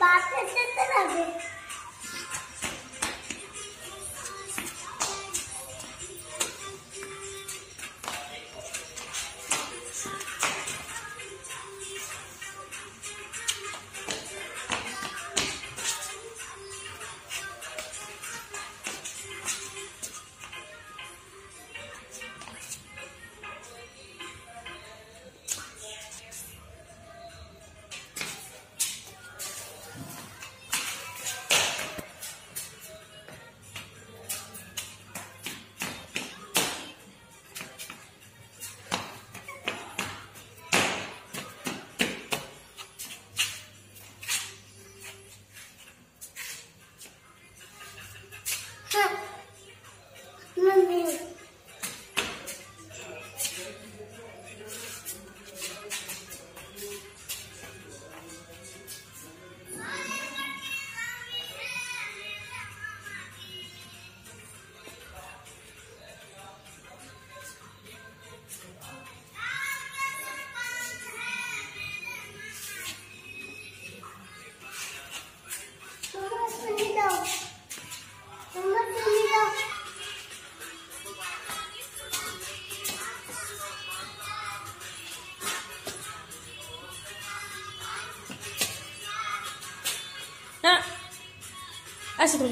बात करते तो लगे। ऐसे तुम